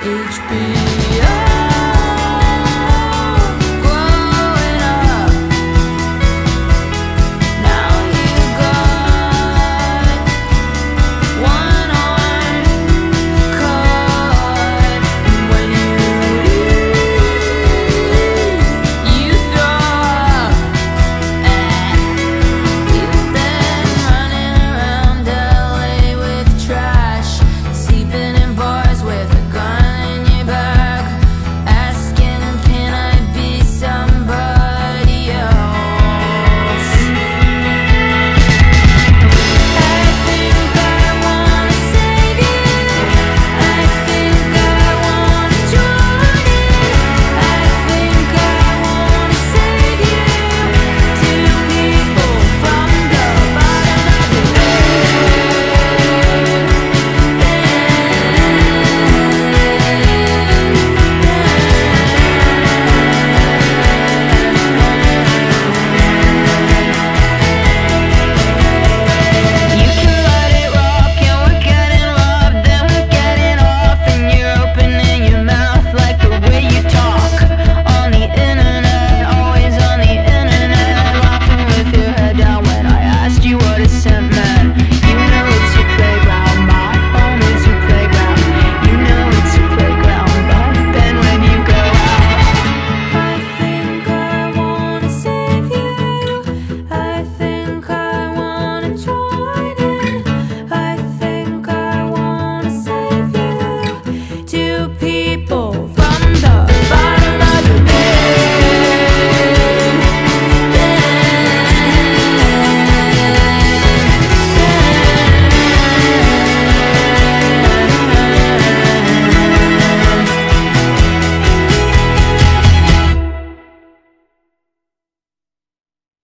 HB.